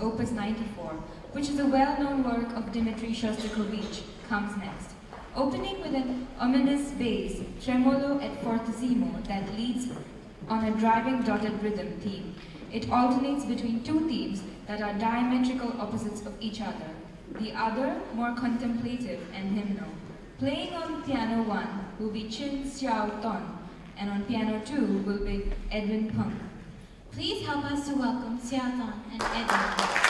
Opus 94, which is a well-known work of Dmitri Shostakovich, comes next. Opening with an ominous bass, tremolo et fortissimo that leads on a driving dotted rhythm theme. It alternates between two themes that are diametrical opposites of each other. The other, more contemplative and hymnal. Playing on piano one will be Chin Xiao Ton, and on piano two will be Edwin Fang. Please help us to welcome Xiao and Edwin.